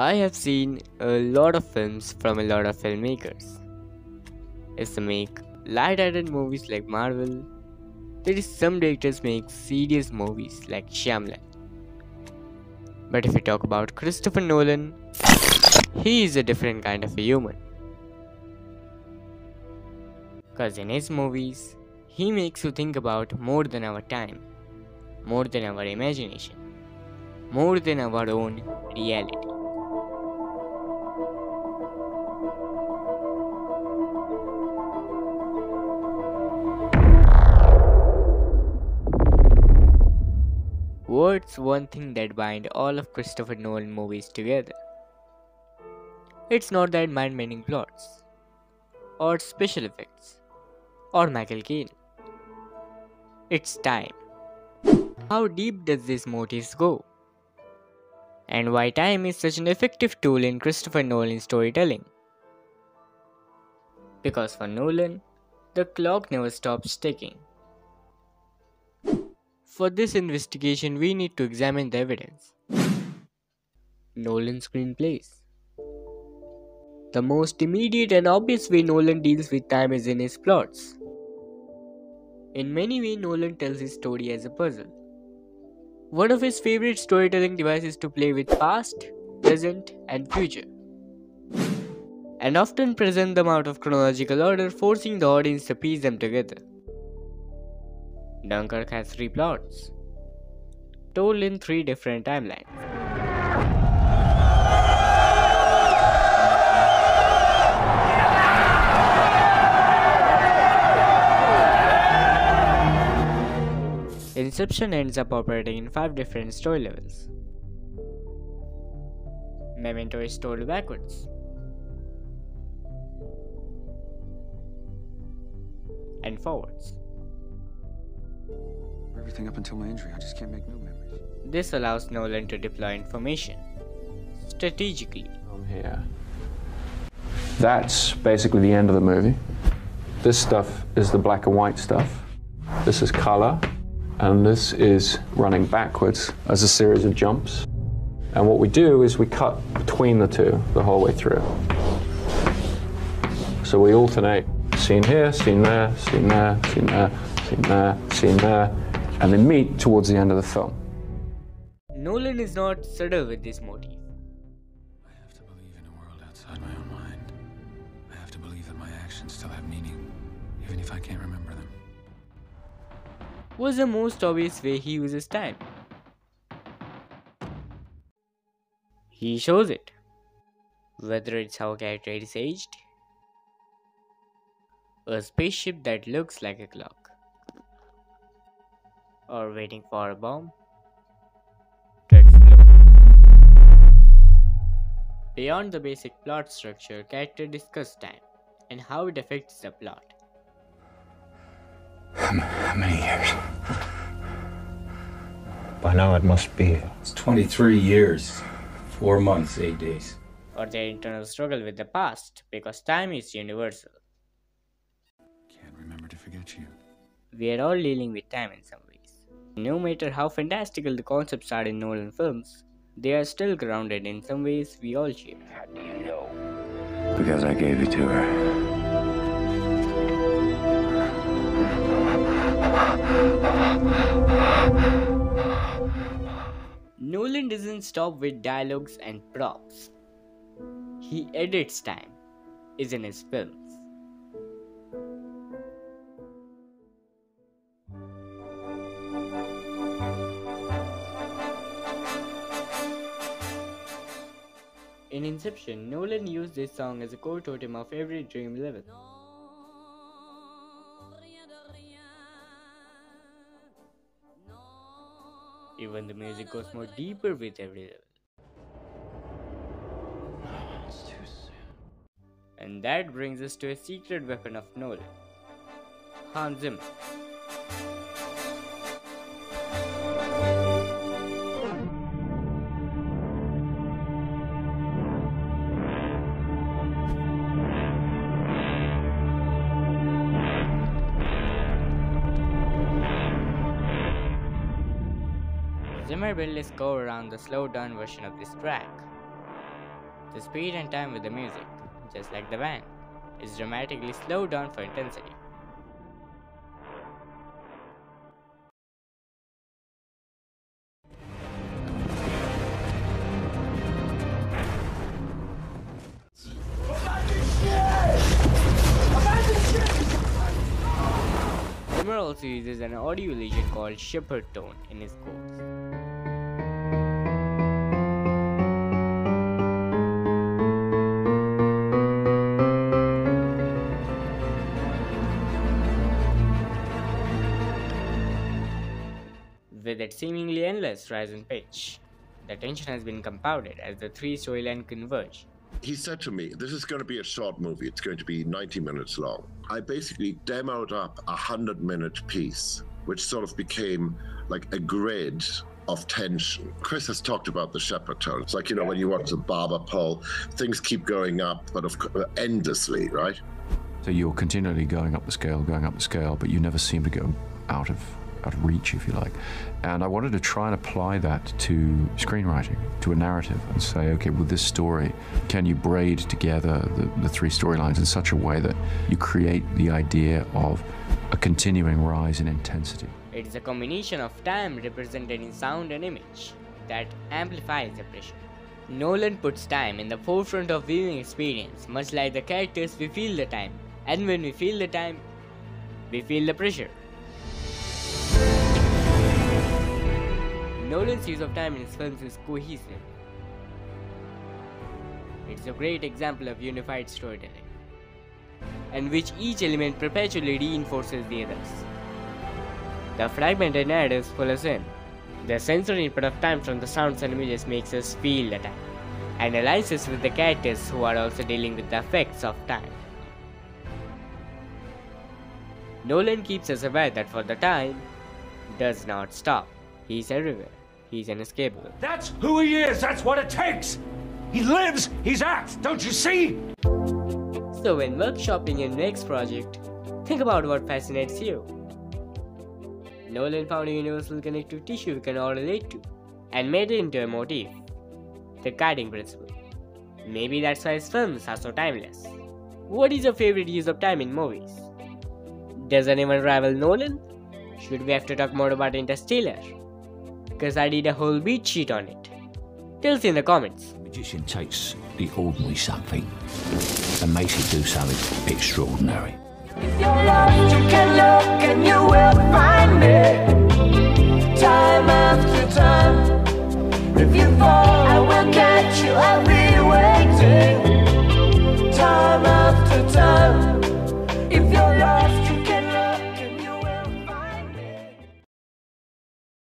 I have seen a lot of films from a lot of filmmakers. If they make light-hearted movies like Marvel, there is some directors make serious movies like Shyamalan. But if we talk about Christopher Nolan, he is a different kind of a human. Cause in his movies, he makes you think about more than our time, more than our imagination, more than our own reality. What's one thing that bind all of Christopher Nolan movies together? It's not that mind-bending plots, or special effects, or Michael Caine. It's time. How deep does this motif go? And why time is such an effective tool in Christopher Nolan's storytelling? Because for Nolan, the clock never stops ticking. For this investigation, we need to examine the evidence. Nolan screenplays. The most immediate and obvious way Nolan deals with time is in his plots. In many ways, Nolan tells his story as a puzzle. One of his favorite storytelling devices to play with past, present, and future. And often present them out of chronological order, forcing the audience to piece them together. Dunkirk has three plots, told in three different timelines. Inception ends up operating in five different story levels. Memento is told backwards. And forwards. Everything up until my injury, I just can't make new memories. This allows Nolan to deploy information strategically. I'm here. That's basically the end of the movie. This stuff is the black and white stuff. This is color, and this is running backwards as a series of jumps. And what we do is we cut between the two the whole way through. So we alternate scene here, scene there, scene there, scene there, scene there, scene there, and they meet towards the end of the film. Nolan is not subtle with this motif. I have to believe in a world outside my own mind. I have to believe that my actions still have meaning, even if I can't remember them. Was the most obvious way he uses time. He shows it. Whether it's how a character is aged, a spaceship that looks like a clock, or waiting for a bomb to explode. Beyond the basic plot structure, character discuss time and how it affects the plot. How many years? By now it must be. It's 23 years, 4 months, 8 days. or their internal struggle with the past because time is universal. Can't remember to forget you. We are all dealing with time in some ways. No matter how fantastical the concepts are in Nolan films, they are still grounded in some ways we all share. How do you know? Because I gave it to her. Nolan doesn't stop with dialogues and props. He edits time, is in his films. In Inception, Nolan used this song as a core totem of every dream level. Even the music goes more deeper with every level. And that brings us to a secret weapon of Nolan Hans Zimmer. Built his score around the slowed down version of this track. The speed and time with the music, just like the band, is dramatically slowed down for intensity. Also uses an audio illusion called Shepard tone in his scores. With its seemingly endless rise in pitch, the tension has been compounded as the three storylines converge. He said to me, This is going to be a short movie. It's going to be 90 minutes long. I basically demoed up a 100 minute piece, which sort of became like a grid of tension. Chris has talked about the Shepard tone. It's like, you know, when you watch the barber pole, things keep going up, but of course, uh, endlessly, right? So you're continually going up the scale, going up the scale, but you never seem to go out of out of reach, if you like. And I wanted to try and apply that to screenwriting, to a narrative, and say, okay, with this story, can you braid together the, the three storylines in such a way that you create the idea of a continuing rise in intensity? It is a combination of time represented in sound and image that amplifies the pressure. Nolan puts time in the forefront of viewing experience, much like the characters we feel the time, and when we feel the time, we feel the pressure. Nolan's use of time in his films is cohesive. It's a great example of unified storytelling, in which each element perpetually reinforces the others. The fragmented narratives pull us in. The sensory input of time from the sounds and images makes us feel the time, and aligns us with the characters who are also dealing with the effects of time. Nolan keeps us aware that for the time does not stop. He's everywhere. He's inescapable. That's who he is. That's what it takes. He lives, he's act. Don't you see? So when workshopping your next project, think about what fascinates you. Nolan found a universal connective tissue we can all relate to and made it into a motif. The guiding principle. Maybe that's why his films are so timeless. What is your favorite use of time in movies? Does anyone rival Nolan? Should we have to talk more about Interstellar? because I did a whole beat sheet on it. Tell us in the comments. Magician takes the ordinary something and makes it do something extraordinary. If you're lost, you can look and you will find me. Time after time. If you fall,